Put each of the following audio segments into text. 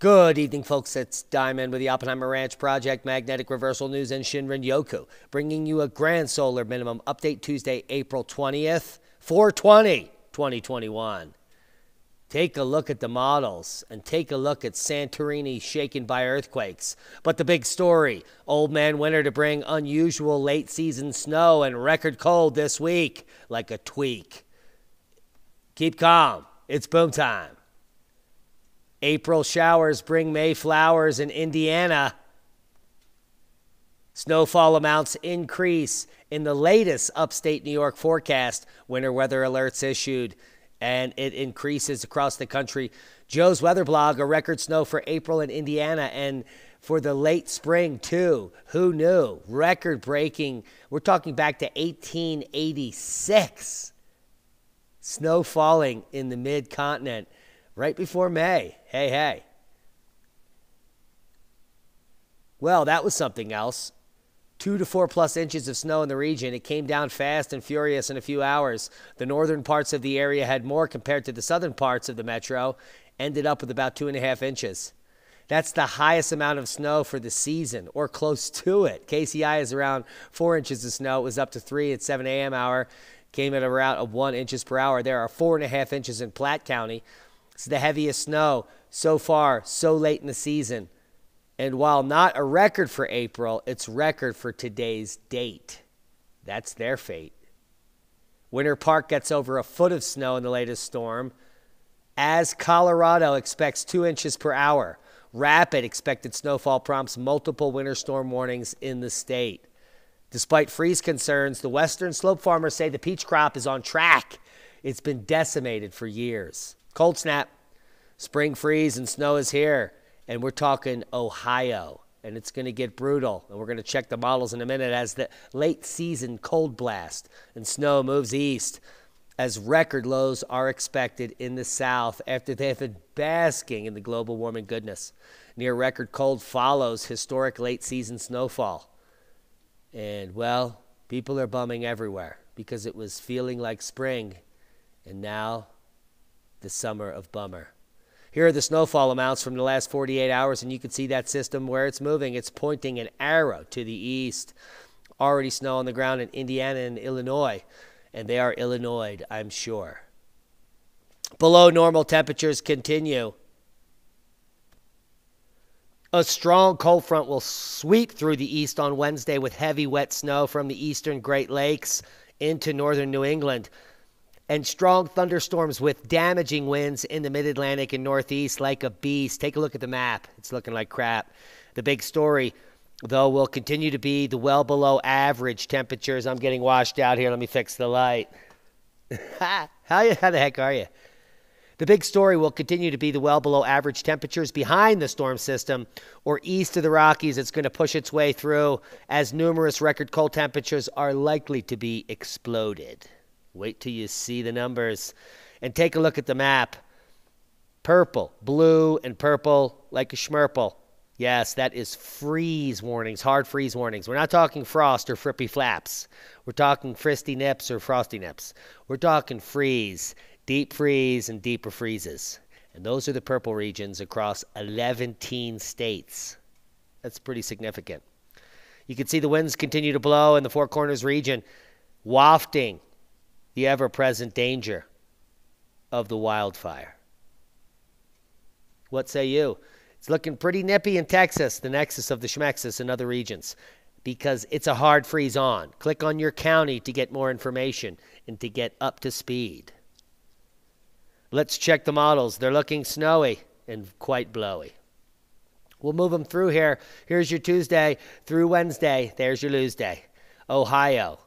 Good evening, folks. It's Diamond with the Oppenheimer Ranch Project, Magnetic Reversal News, and Shinrin Yoku, bringing you a grand solar minimum update Tuesday, April 20th, 420, 2021. Take a look at the models and take a look at Santorini shaken by earthquakes. But the big story old man winter to bring unusual late season snow and record cold this week, like a tweak. Keep calm. It's boom time. April showers bring May flowers in Indiana. Snowfall amounts increase in the latest upstate New York forecast. Winter weather alerts issued, and it increases across the country. Joe's weather blog, a record snow for April in Indiana and for the late spring, too. Who knew? Record breaking. We're talking back to 1886. Snow falling in the mid continent right before May. Hey, hey. Well, that was something else. Two to four plus inches of snow in the region. It came down fast and furious in a few hours. The northern parts of the area had more compared to the southern parts of the metro, ended up with about two and a half inches. That's the highest amount of snow for the season, or close to it. KCI is around four inches of snow. It was up to three at 7 a.m. hour, came at around of one inches per hour. There are four and a half inches in Platte County. It's the heaviest snow so far, so late in the season. And while not a record for April, it's record for today's date. That's their fate. Winter Park gets over a foot of snow in the latest storm, as Colorado expects two inches per hour. Rapid expected snowfall prompts multiple winter storm warnings in the state. Despite freeze concerns, the western slope farmers say the peach crop is on track. It's been decimated for years. Cold snap. Spring freeze and snow is here. And we're talking Ohio. And it's going to get brutal. And we're going to check the models in a minute as the late season cold blast and snow moves east as record lows are expected in the south after they have been basking in the global warming goodness. Near record cold follows historic late season snowfall. And well, people are bumming everywhere because it was feeling like spring and now the summer of bummer. Here are the snowfall amounts from the last 48 hours, and you can see that system where it's moving. It's pointing an arrow to the east. Already snow on the ground in Indiana and Illinois, and they are Illinois, I'm sure. Below normal temperatures continue. A strong cold front will sweep through the east on Wednesday with heavy wet snow from the eastern Great Lakes into northern New England and strong thunderstorms with damaging winds in the mid Atlantic and Northeast like a beast. Take a look at the map. It's looking like crap. The big story, though, will continue to be the well below average temperatures. I'm getting washed out here. Let me fix the light. how, how the heck are you? The big story will continue to be the well below average temperatures behind the storm system or east of the Rockies. It's going to push its way through as numerous record cold temperatures are likely to be exploded. Wait till you see the numbers and take a look at the map. Purple, blue, and purple like a schmurple. Yes, that is freeze warnings, hard freeze warnings. We're not talking frost or frippy flaps. We're talking fristy nips or frosty nips. We're talking freeze, deep freeze, and deeper freezes. And those are the purple regions across 11 states. That's pretty significant. You can see the winds continue to blow in the Four Corners region, wafting the ever present danger of the wildfire. What say you? It's looking pretty nippy in Texas, the nexus of the Schmexis and other regions, because it's a hard freeze on. Click on your county to get more information and to get up to speed. Let's check the models. They're looking snowy and quite blowy. We'll move them through here. Here's your Tuesday through Wednesday. There's your lose day. Ohio,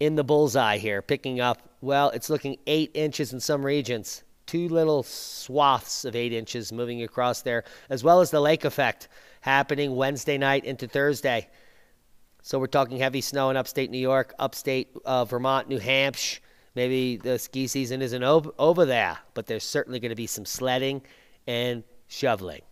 in the bullseye here, picking up, well, it's looking eight inches in some regions. Two little swaths of eight inches moving across there, as well as the lake effect happening Wednesday night into Thursday. So we're talking heavy snow in upstate New York, upstate uh, Vermont, New Hampshire. Maybe the ski season isn't over, over there, but there's certainly going to be some sledding and shoveling.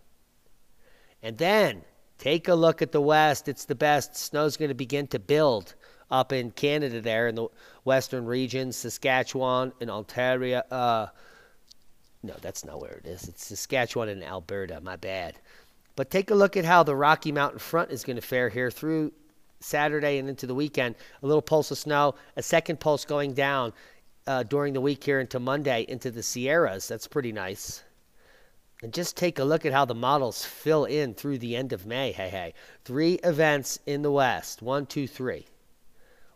And then take a look at the west. It's the best. Snow's going to begin to build up in Canada there in the western region, Saskatchewan and Ontario, uh, No, that's not where it is. It's Saskatchewan and Alberta. My bad. But take a look at how the Rocky Mountain front is going to fare here through Saturday and into the weekend. A little pulse of snow, a second pulse going down uh, during the week here into Monday into the Sierras. That's pretty nice. And just take a look at how the models fill in through the end of May. Hey, hey. Three events in the West. One, two, three.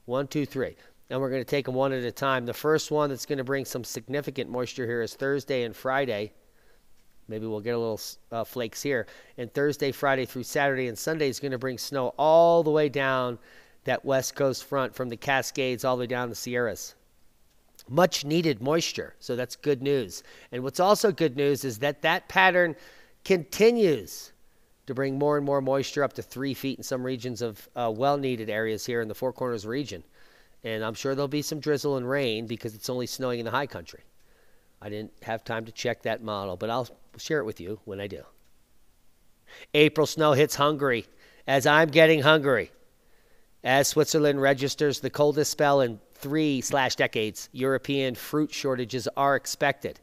One, two, three. And we're going to take them one at a time. The first one that's going to bring some significant moisture here is Thursday and Friday. Maybe we'll get a little uh, flakes here. And Thursday, Friday through Saturday and Sunday is going to bring snow all the way down that west coast front from the Cascades all the way down the Sierras. Much needed moisture. So that's good news. And what's also good news is that that pattern continues to bring more and more moisture up to three feet in some regions of uh, well needed areas here in the Four Corners region. And I'm sure there'll be some drizzle and rain because it's only snowing in the high country. I didn't have time to check that model, but I'll share it with you when I do. April snow hits Hungary as I'm getting hungry. As Switzerland registers the coldest spell in three slash decades, European fruit shortages are expected.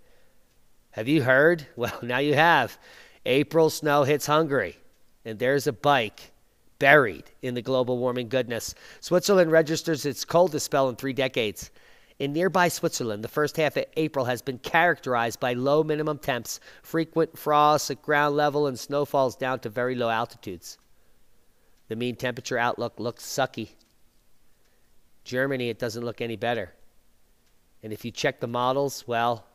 Have you heard? Well, now you have. April snow hits Hungary, and there's a bike buried in the global warming goodness. Switzerland registers its coldest spell in three decades. In nearby Switzerland, the first half of April has been characterized by low minimum temps, frequent frosts at ground level, and snowfalls down to very low altitudes. The mean temperature outlook looks sucky. Germany, it doesn't look any better. And if you check the models, well,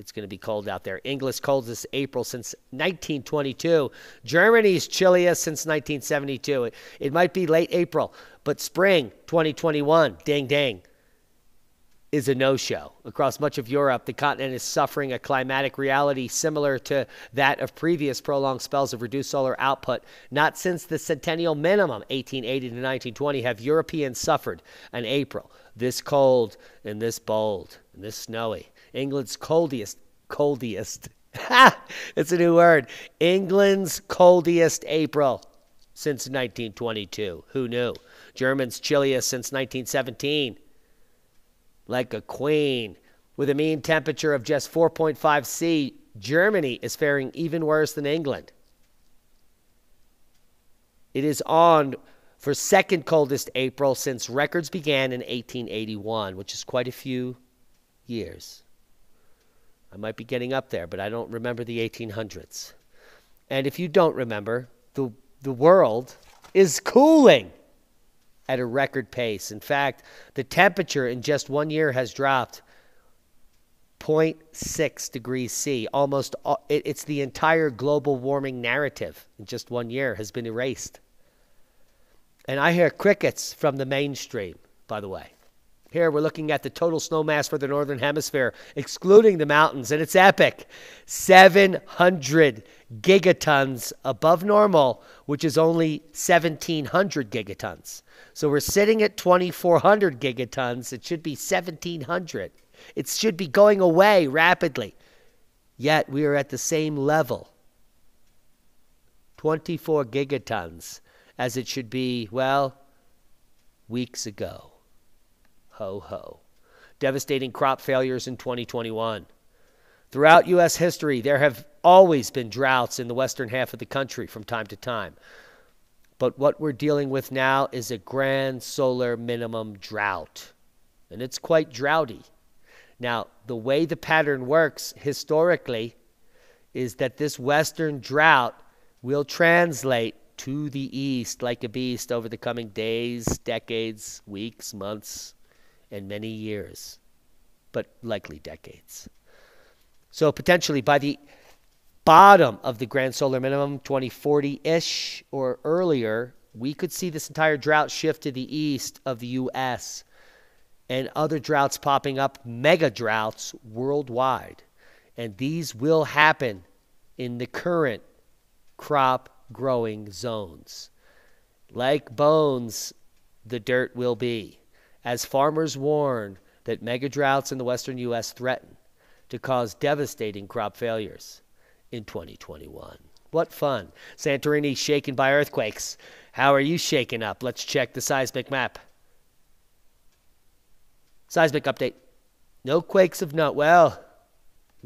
it's going to be cold out there. England's coldest April since 1922. Germany's chilliest since 1972. It, it might be late April, but spring 2021, ding ding is a no show. Across much of Europe, the continent is suffering a climatic reality similar to that of previous prolonged spells of reduced solar output. Not since the centennial minimum, 1880 to 1920, have Europeans suffered an April this cold and this bold and this snowy. England's coldest, coldest. it's a new word. England's coldest April since 1922. Who knew? Germany's chilliest since 1917 like a queen. With a mean temperature of just 4.5 C, Germany is faring even worse than England. It is on for second coldest April since records began in 1881, which is quite a few years. I might be getting up there, but I don't remember the 1800s. And if you don't remember, the, the world is cooling at a record pace. In fact, the temperature in just one year has dropped 0.6 degrees C. Almost, all, it, it's the entire global warming narrative in just one year has been erased. And I hear crickets from the mainstream, by the way. Here we're looking at the total snow mass for the northern hemisphere, excluding the mountains, and it's epic 700 gigatons above normal, which is only 1,700 gigatons. So we're sitting at 2,400 gigatons. It should be 1,700. It should be going away rapidly. Yet we are at the same level 24 gigatons as it should be, well, weeks ago. Ho ho. Devastating crop failures in 2021. Throughout U.S. history, there have always been droughts in the western half of the country from time to time. But what we're dealing with now is a grand solar minimum drought, and it's quite droughty. Now, the way the pattern works historically is that this western drought will translate to the east like a beast over the coming days, decades, weeks, months, and many years, but likely decades. So, potentially by the bottom of the grand solar minimum, 2040 ish or earlier, we could see this entire drought shift to the east of the U.S. and other droughts popping up, mega droughts worldwide. And these will happen in the current crop growing zones. Like bones, the dirt will be. As farmers warn that mega droughts in the western U.S. threaten to cause devastating crop failures in 2021. What fun. Santorini shaken by earthquakes. How are you shaken up? Let's check the seismic map. Seismic update. No quakes of note. Well,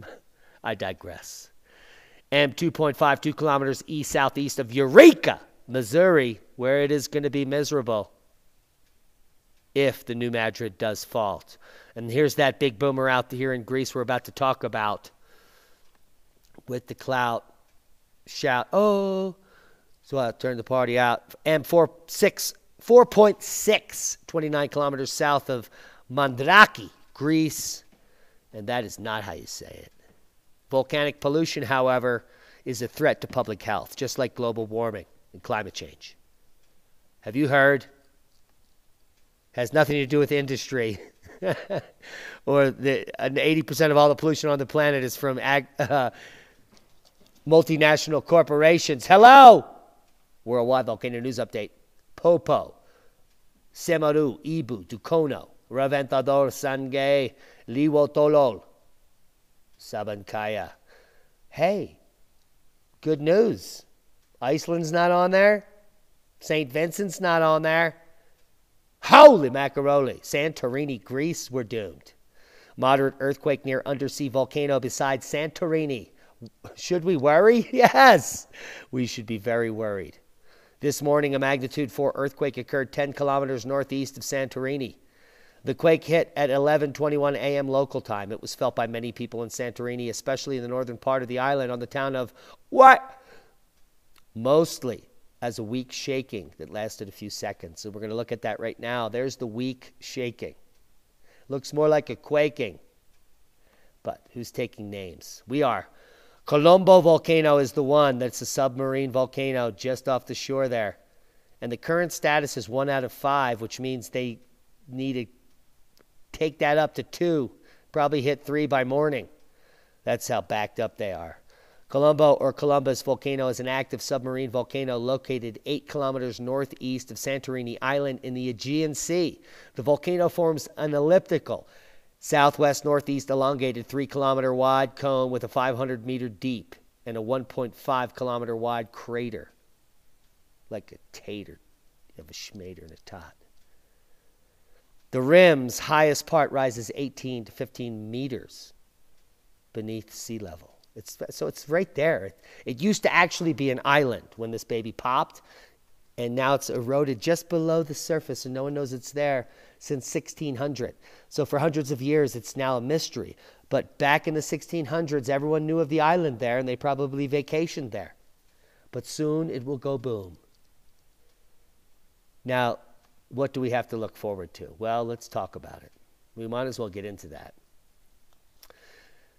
I digress. And 2.52 kilometers east southeast of Eureka, Missouri, where it is going to be miserable if the New Madrid does fault. And here's that big boomer out here in Greece we're about to talk about with the clout shout, oh, so I turned the party out. m4 6, 4.6, 29 kilometers south of Mandraki, Greece. And that is not how you say it. Volcanic pollution, however, is a threat to public health, just like global warming and climate change. Have you heard? Has nothing to do with industry. or the 80% of all the pollution on the planet is from ag, uh, multinational corporations. Hello! Worldwide Volcano News Update. Popo, Semeru, Ibu, Dukono, Reventador, Sangay, Lewotolo, Sabancaya. Hey, good news. Iceland's not on there. St. Vincent's not on there. Holy macaroni. Santorini, Greece, we're doomed. Moderate earthquake near undersea volcano beside Santorini. Should we worry? Yes, we should be very worried. This morning, a magnitude 4 earthquake occurred 10 kilometers northeast of Santorini. The quake hit at 11:21 a.m. local time. It was felt by many people in Santorini, especially in the northern part of the island on the town of what? Mostly as a weak shaking that lasted a few seconds. So we're going to look at that right now. There's the weak shaking. Looks more like a quaking. But who's taking names? We are. Kolumbo volcano is the one that's a submarine volcano just off the shore there. And the current status is one out of five, which means they need to take that up to two, probably hit three by morning. That's how backed up they are. Kolumbo or Columbus volcano is an active submarine volcano located 8 kilometers northeast of Santorini Island in the Aegean Sea. The volcano forms an elliptical, southwest northeast elongated 3 kilometer wide cone with a 500 meter deep and a 1.5 kilometer wide crater. Like a tater. of a schmater and a tot. The rim's highest part rises 18 to 15 meters beneath sea level. It's, so it's right there. It, it used to actually be an island when this baby popped, and now it's eroded just below the surface, and no one knows it's there since 1600. So for hundreds of years, it's now a mystery. But back in the 1600s, everyone knew of the island there, and they probably vacationed there. But soon it will go boom. Now, what do we have to look forward to? Well, let's talk about it. We might as well get into that.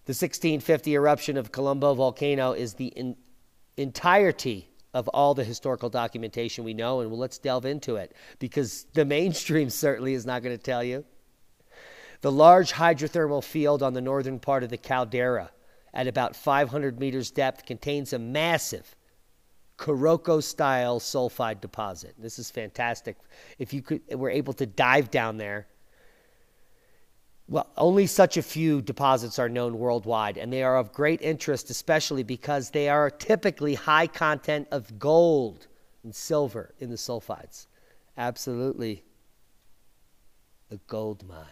The 1650 eruption of Kolumbo volcano is the in, entirety of all the historical documentation we know, and well, let's delve into it because the mainstream certainly is not going to tell you. The large hydrothermal field on the northern part of the caldera at about 500 meters depth contains a massive Kuroko style sulfide deposit. This is fantastic. If you could, were able to dive down there well, only such a few deposits are known worldwide, and they are of great interest, especially because they are typically high content of gold and silver in the sulfides. Absolutely a gold mine.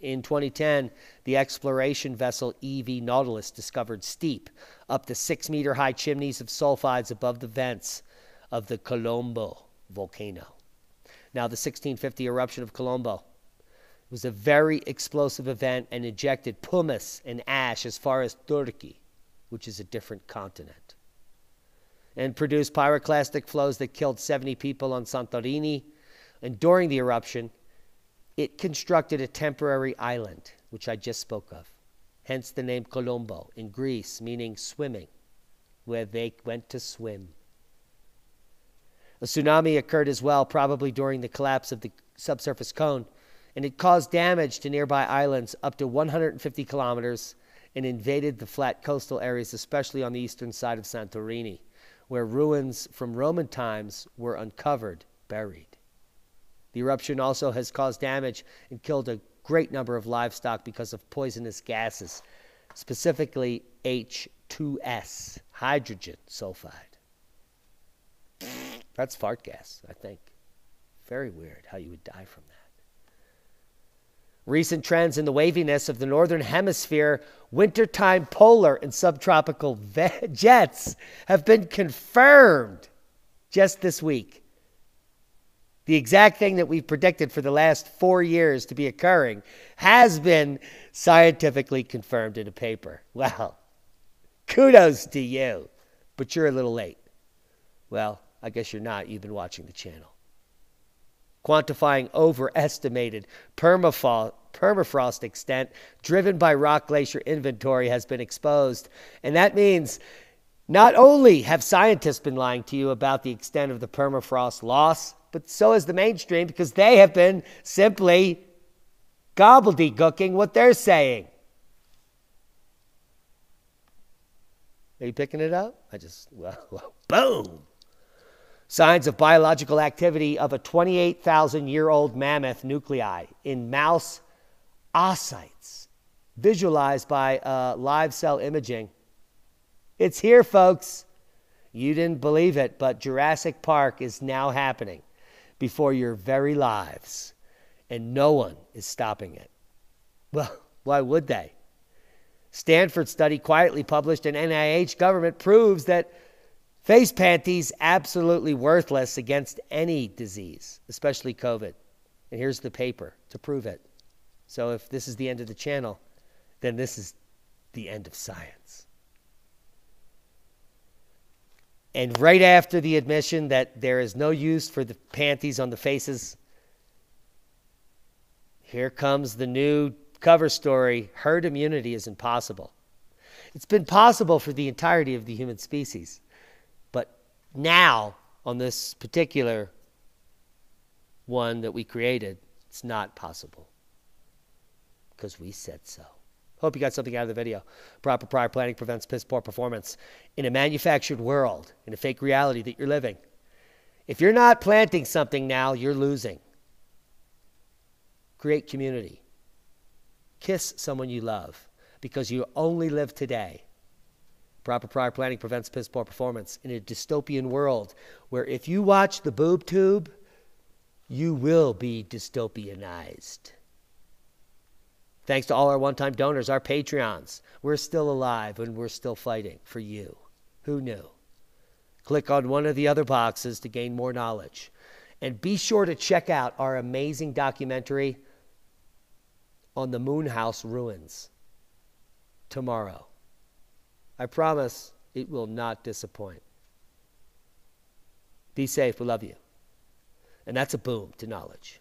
In 2010, the exploration vessel EV Nautilus discovered steep, up to six meter high chimneys of sulfides above the vents of the Kolumbo volcano. Now, the 1650 eruption of Kolumbo was a very explosive event and ejected pumice and ash as far as Turkey, which is a different continent, and produced pyroclastic flows that killed 70 people on Santorini. And during the eruption, it constructed a temporary island, which I just spoke of, hence the name Kolumbo in Greece, meaning swimming, where they went to swim. A tsunami occurred as well, probably during the collapse of the subsurface cone and it caused damage to nearby islands up to 150 kilometers and invaded the flat coastal areas, especially on the eastern side of Santorini, where ruins from Roman times were uncovered, buried. The eruption also has caused damage and killed a great number of livestock because of poisonous gases, specifically H2S, hydrogen sulfide. That's fart gas, I think. Very weird how you would die from that. Recent trends in the waviness of the northern hemisphere wintertime polar and subtropical jets have been confirmed just this week. The exact thing that we've predicted for the last four years to be occurring has been scientifically confirmed in a paper. Well, kudos to you, but you're a little late. Well, I guess you're not. You've been watching the channel quantifying overestimated permafrost, permafrost extent driven by rock glacier inventory has been exposed. And that means not only have scientists been lying to you about the extent of the permafrost loss, but so has the mainstream because they have been simply gobbledygooking what they're saying. Are you picking it up? I just, well, boom. Signs of biological activity of a 28,000 year old mammoth nuclei in mouse oocytes, visualized by uh, live cell imaging. It's here, folks. You didn't believe it, but Jurassic Park is now happening before your very lives, and no one is stopping it. Well, why would they? Stanford study quietly published in NIH government proves that Face panties, absolutely worthless against any disease, especially COVID. And here's the paper to prove it. So if this is the end of the channel, then this is the end of science. And right after the admission that there is no use for the panties on the faces, here comes the new cover story herd immunity is impossible. It's been possible for the entirety of the human species. Now, on this particular one that we created, it's not possible because we said so. Hope you got something out of the video. Proper prior planning prevents piss poor performance in a manufactured world, in a fake reality that you're living. If you're not planting something now, you're losing. Create community. Kiss someone you love because you only live today. Proper prior planning prevents piss poor performance in a dystopian world where if you watch the boob tube, you will be dystopianized. Thanks to all our one time donors, our Patreons. We're still alive and we're still fighting for you. Who knew? Click on one of the other boxes to gain more knowledge. And be sure to check out our amazing documentary on the Moon House ruins tomorrow. I promise it will not disappoint. Be safe. We love you. And that's a boom to knowledge.